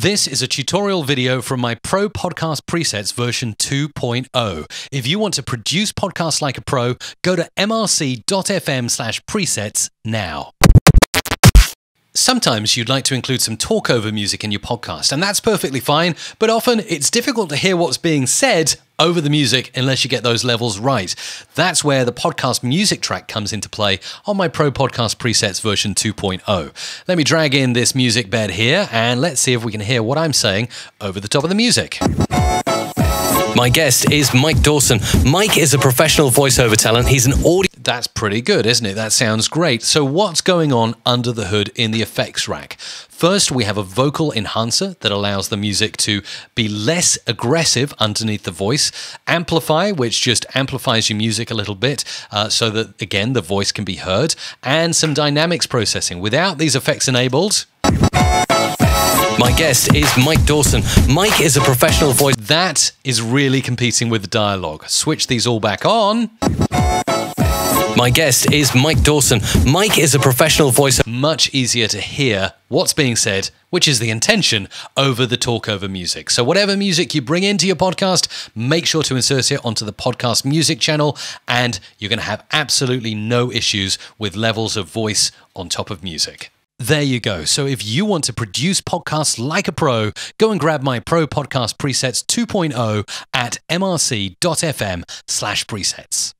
This is a tutorial video from my Pro Podcast Presets version 2.0. If you want to produce podcasts like a pro, go to mrc.fm slash presets now. Sometimes you'd like to include some talkover music in your podcast, and that's perfectly fine, but often it's difficult to hear what's being said over the music unless you get those levels right. That's where the podcast music track comes into play on my Pro Podcast Presets version 2.0. Let me drag in this music bed here, and let's see if we can hear what I'm saying over the top of the music. My guest is Mike Dawson. Mike is a professional voiceover talent. He's an audio. That's pretty good, isn't it? That sounds great. So, what's going on under the hood in the effects rack? First, we have a vocal enhancer that allows the music to be less aggressive underneath the voice. Amplify, which just amplifies your music a little bit uh, so that, again, the voice can be heard. And some dynamics processing. Without these effects enabled, my guest is Mike Dawson. Mike is a professional voice. That is really competing with the dialogue. Switch these all back on. My guest is Mike Dawson. Mike is a professional voice. Much easier to hear what's being said, which is the intention, over the talkover music. So, whatever music you bring into your podcast, make sure to insert it onto the podcast music channel, and you're going to have absolutely no issues with levels of voice on top of music. There you go. So if you want to produce podcasts like a pro, go and grab my Pro Podcast Presets 2.0 at mrc.fm slash presets.